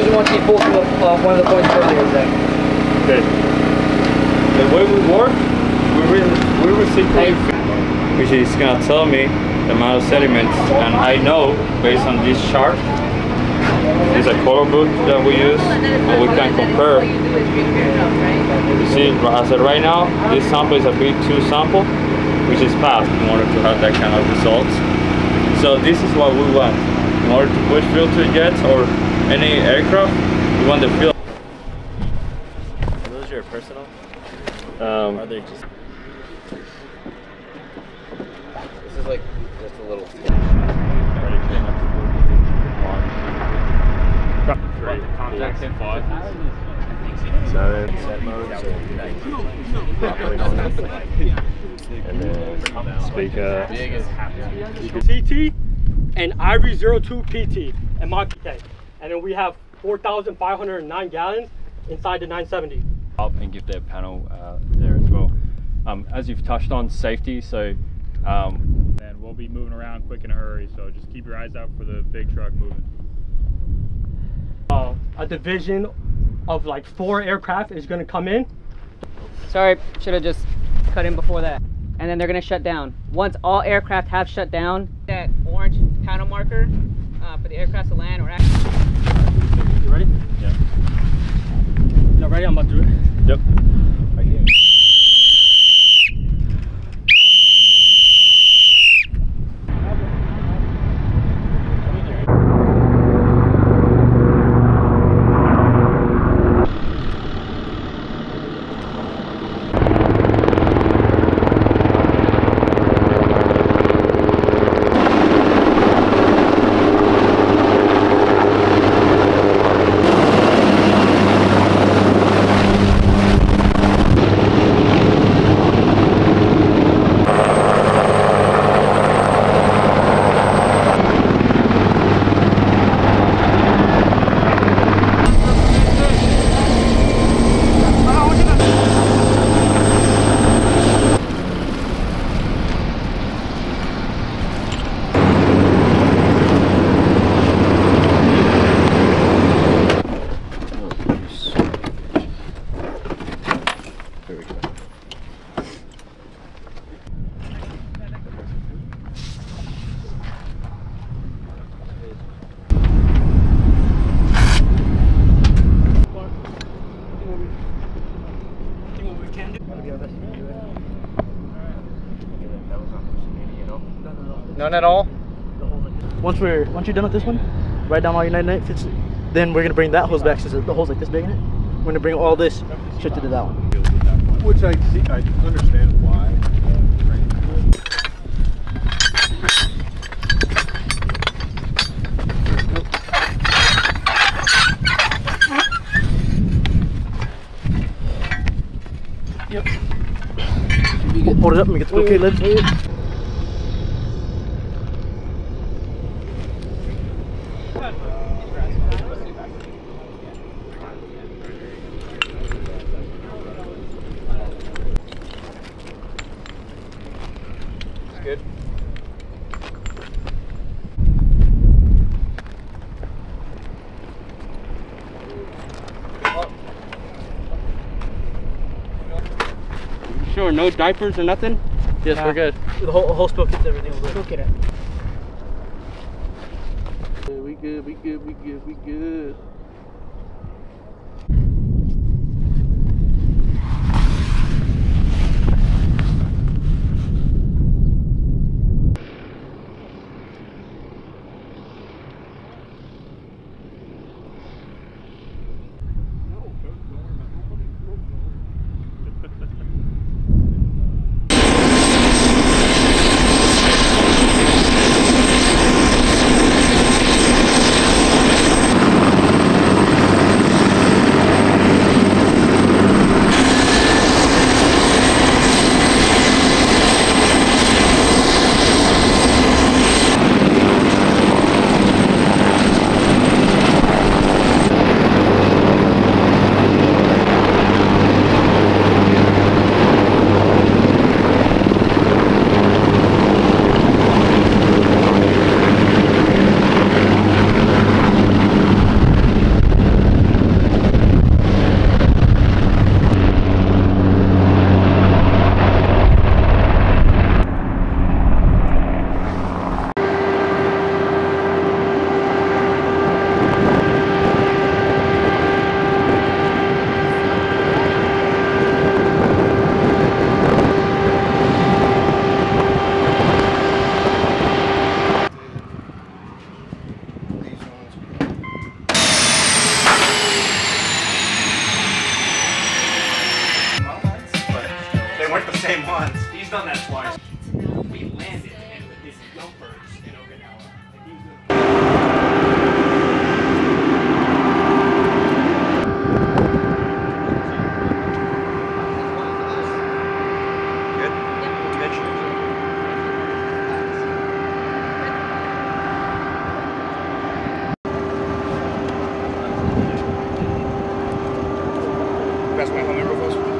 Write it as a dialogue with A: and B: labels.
A: pull from the, uh, one of the points earlier then.
B: Okay. The way we work, we re- we receive which is gonna tell me the amount of sediments, and I know based on this chart. It's a color book that we use, and we can compare. You see, as of right now, this sample is a B2 sample, which is fast in order to have that kind of results. So this is what we want. In order to push fuel to jets or any aircraft, you want to fuel.
C: Are those your personal?
B: Um,
C: are they just
A: This is like just a little.
B: Contacts in five.
C: seven set modes and operate on them? And then speaker.
D: CT and Ivory 02 PT and Mach PK. And then we have 4,509 gallons inside the 970.
E: up and give their panel uh, there as well. Um, as you've touched on, safety. So um,
F: and we'll be moving around quick in a hurry. So just keep your eyes out for the big truck moving.
D: Uh, a division of like four aircraft is going to come in.
G: Sorry, should have just cut in before that. And then they're gonna shut down. Once all aircraft have shut down, that orange panel marker for the aircraft to land or actually.
D: You ready?
E: Yeah.
D: No, ready? I'm about to do it.
E: Yep.
A: None at all.
H: Once we're once you're done with this one, write down all your 99 fits. Then we're gonna bring that hose back since the hole's like this big in it. We're gonna bring all this shifted to that one.
I: Which I see, I understand why. Yep.
H: Hold it up and get okay, let's
A: Good.
D: Sure, no diapers or nothing?
H: Yes, we're good. The whole whole spill kits everything will
G: Look at it.
H: We good, we good, we good, we good.
J: done that twice. We landed and this dumpers in Okinawa. That's my home close.